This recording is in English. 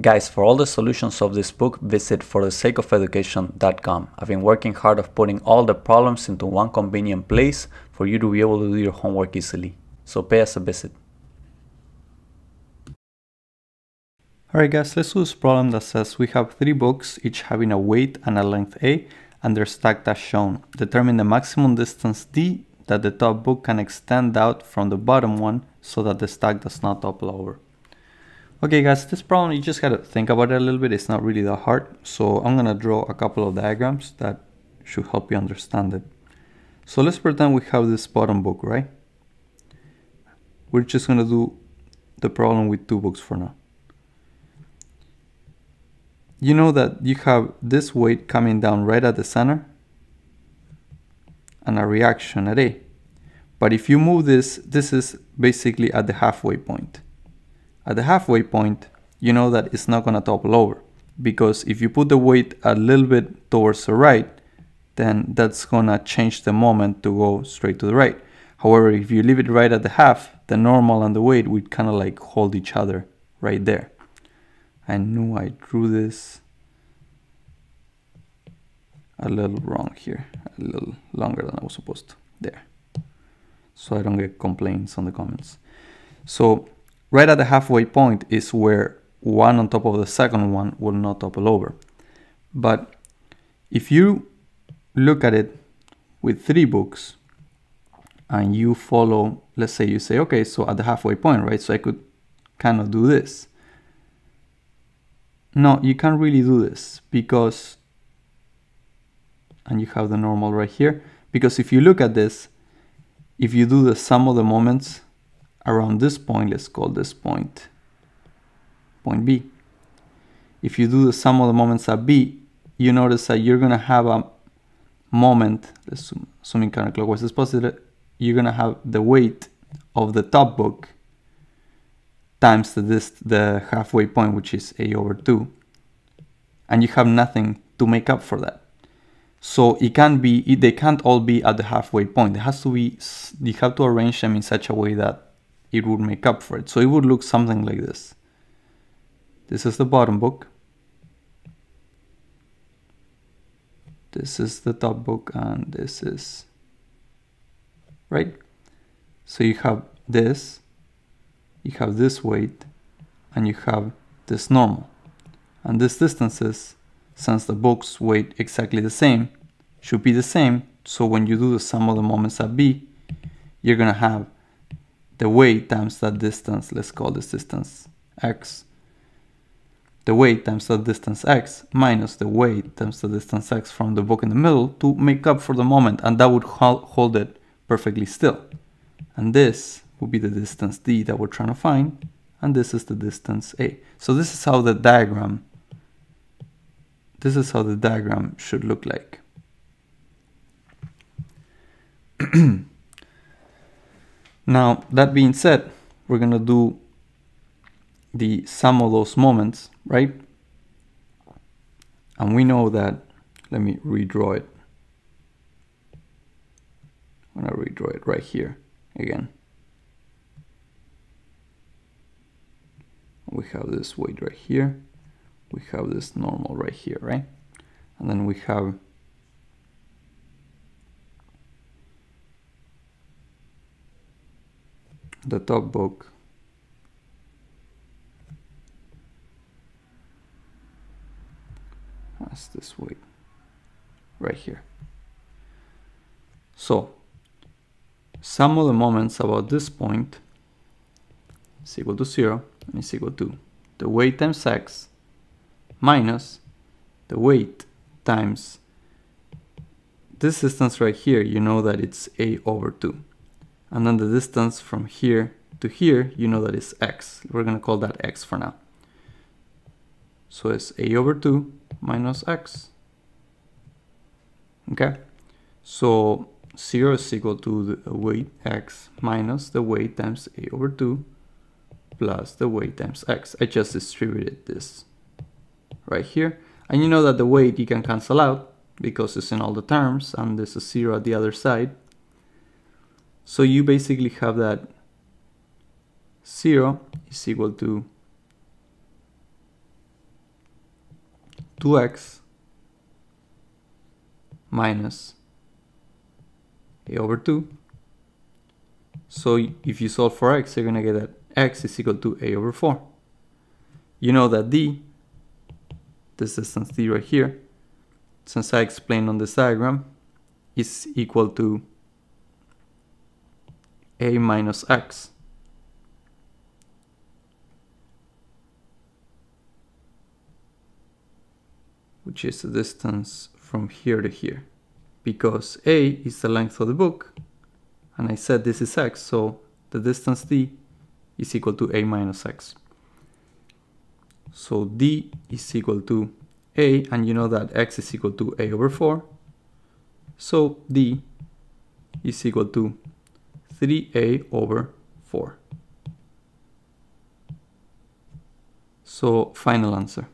Guys, for all the solutions of this book, visit forthesakeofeducation.com. I've been working hard of putting all the problems into one convenient place for you to be able to do your homework easily. So pay us a visit. Alright guys, let's do this problem that says we have three books, each having a weight and a length A, and they're stacked as shown. Determine the maximum distance D that the top book can extend out from the bottom one so that the stack does not topple over. Okay guys, this problem you just gotta think about it a little bit, it's not really that hard. So I'm gonna draw a couple of diagrams that should help you understand it. So let's pretend we have this bottom book, right? We're just gonna do the problem with two books for now you know that you have this weight coming down right at the center and a reaction at A. But if you move this, this is basically at the halfway point. At the halfway point, you know that it's not going to topple over because if you put the weight a little bit towards the right, then that's going to change the moment to go straight to the right. However, if you leave it right at the half, the normal and the weight would kind of like hold each other right there. I knew I drew this a little wrong here, a little longer than I was supposed to, there. So I don't get complaints on the comments. So right at the halfway point is where one on top of the second one will not topple over. But if you look at it with three books and you follow, let's say you say, okay, so at the halfway point, right? So I could kind of do this. No, you can't really do this because, and you have the normal right here, because if you look at this, if you do the sum of the moments around this point, let's call this point, point B. If you do the sum of the moments at B, you notice that you're gonna have a moment, assuming counterclockwise is positive, you're gonna have the weight of the top book times the, the halfway point, which is a over 2. And you have nothing to make up for that. So it can't be, they can't all be at the halfway point. It has to be, you have to arrange them in such a way that it would make up for it. So it would look something like this. This is the bottom book. This is the top book and this is, right? So you have this, you have this weight and you have this normal. And these distances, since the books weight exactly the same, should be the same. So when you do the sum of the moments at B, you're gonna have the weight times that distance, let's call this distance x, the weight times the distance x minus the weight times the distance x from the book in the middle to make up for the moment and that would hold it perfectly still. And this would be the distance d that we're trying to find, and this is the distance a. So this is how the diagram, this is how the diagram should look like. now, that being said, we're gonna do the sum of those moments, right? And we know that, let me redraw it. I'm gonna redraw it right here again. we have this weight right here we have this normal right here right and then we have the top book. Has this way. Right here. So sum of the moments about this point is equal to zero and is equal to the weight times x minus the weight times this distance right here, you know that it's a over 2. And then the distance from here to here, you know that it's x. We're going to call that x for now. So it's a over 2 minus x. Okay? So 0 is equal to the weight x minus the weight times a over 2 plus the weight times x. I just distributed this right here. And you know that the weight you can cancel out because it's in all the terms and there's a zero at the other side. So you basically have that zero is equal to 2x minus a over 2. So if you solve for x, you're going to get that x is equal to a over 4. You know that d, this distance d right here, since I explained on this diagram, is equal to a minus x. which is the distance from here to here. Because a is the length of the book. And I said this is x so the distance d is equal to a minus x. So d is equal to a and you know that x is equal to a over 4 so d is equal to 3a over 4 so final answer